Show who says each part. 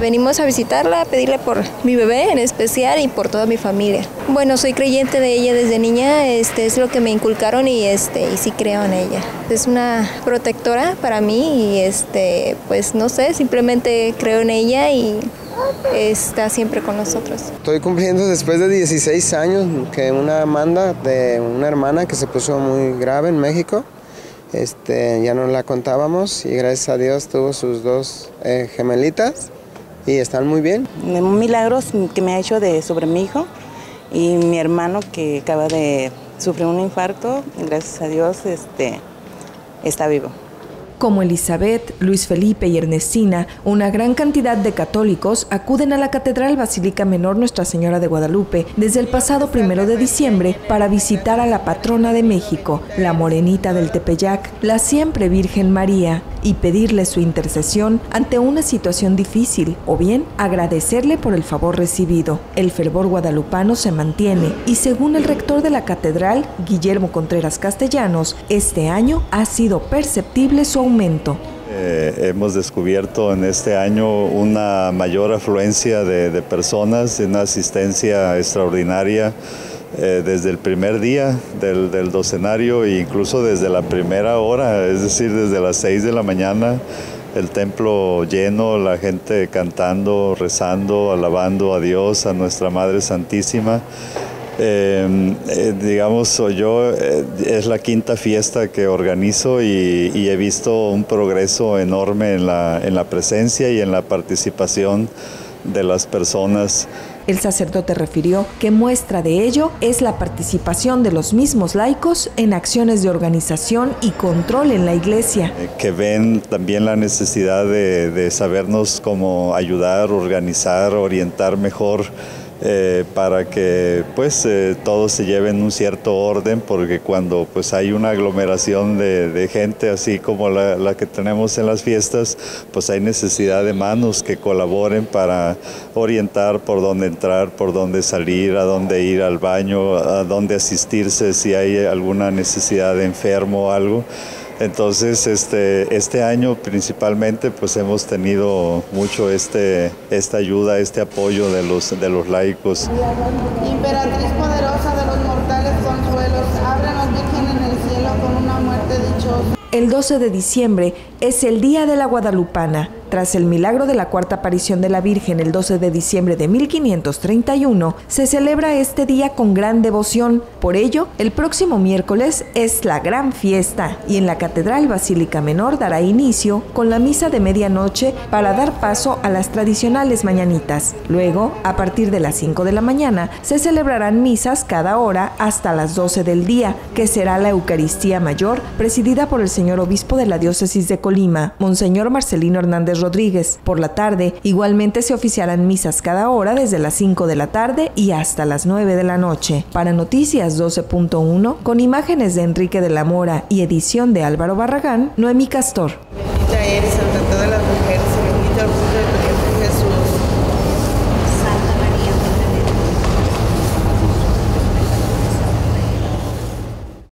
Speaker 1: Venimos a visitarla, a pedirle por mi bebé en especial y por toda mi familia. Bueno, soy creyente de ella desde niña, este es lo que me inculcaron y este y sí creo en ella. Es una protectora para mí y este pues no sé, simplemente creo en ella y está siempre con nosotros.
Speaker 2: Estoy cumpliendo después de 16 años que una Amanda de una hermana que se puso muy grave en México. Este, ya no la contábamos y gracias a Dios tuvo sus dos eh, gemelitas y están muy bien.
Speaker 3: Milagros que me ha hecho de sobre mi hijo y mi hermano que acaba de sufrir un infarto, gracias a Dios este, está vivo.
Speaker 4: Como Elizabeth, Luis Felipe y Ernestina, una gran cantidad de católicos acuden a la Catedral Basílica Menor Nuestra Señora de Guadalupe desde el pasado primero de diciembre para visitar a la patrona de México, la Morenita del Tepeyac, la siempre Virgen María, y pedirle su intercesión ante una situación difícil o bien agradecerle por el favor recibido. El fervor guadalupano se mantiene y según el rector de la catedral, Guillermo Contreras Castellanos, este año ha sido perceptible su aumento.
Speaker 5: Eh, hemos descubierto en este año una mayor afluencia de, de personas, una asistencia extraordinaria eh, desde el primer día del, del, docenario e incluso desde la primera hora, es decir, desde las 6 de la mañana, el templo lleno, la gente cantando, rezando, alabando a Dios, a nuestra Madre Santísima. Eh, eh, digamos, yo eh, es la quinta fiesta que organizo y, y, he visto un progreso enorme en la, en la presencia y en la participación de las personas.
Speaker 4: El sacerdote refirió que muestra de ello es la participación de los mismos laicos en acciones de organización y control en la iglesia.
Speaker 5: Que ven también la necesidad de, de sabernos cómo ayudar, organizar, orientar mejor eh, para que pues eh, todos se lleven un cierto orden porque cuando pues hay una aglomeración de, de gente así como la, la, que tenemos en las fiestas pues hay necesidad de manos que colaboren para orientar por dónde entrar, por dónde salir, a dónde ir al baño, a dónde asistirse si hay alguna necesidad de enfermo o algo. Entonces, este, este año principalmente pues hemos tenido mucho este, esta ayuda, este apoyo de los, de los laicos.
Speaker 6: Imperatriz poderosa de los mortales consuelos, ábrenos Virgen en el cielo con una muerte dichosa.
Speaker 4: El 12 de diciembre es el Día de la Guadalupana. Tras el milagro de la cuarta aparición de la Virgen el 12 de diciembre de 1531, se celebra este día con gran devoción. Por ello, el próximo miércoles es la gran fiesta y en la Catedral Basílica Menor dará inicio con la misa de medianoche para dar paso a las tradicionales mañanitas. Luego, a partir de las 5 de la mañana, se celebrarán misas cada hora hasta las 12 del día, que será la Eucaristía Mayor, presidida por el señor obispo de la diócesis de Colima, Monseñor Marcelino Hernández Rodríguez. Por la tarde, igualmente se oficiarán misas cada hora desde las 5 de la tarde y hasta las 9 de la noche. Para Noticias 12.1, con imágenes de Enrique de la Mora y edición de Álvaro Barragán, Noemí Castor.
Speaker 6: Bendita eres entre todas las mujeres